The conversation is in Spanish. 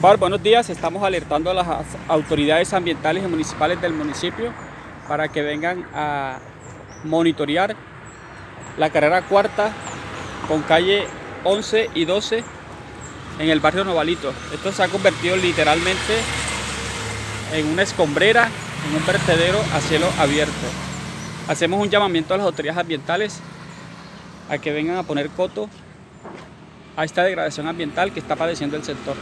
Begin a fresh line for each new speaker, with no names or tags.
Par, buenos días. Estamos alertando a las autoridades ambientales y municipales del municipio para que vengan a monitorear la carrera cuarta con calle 11 y 12 en el barrio Novalito. Esto se ha convertido literalmente en una escombrera, en un vertedero a cielo abierto. Hacemos un llamamiento a las autoridades ambientales a que vengan a poner coto a esta degradación ambiental que está padeciendo el sector.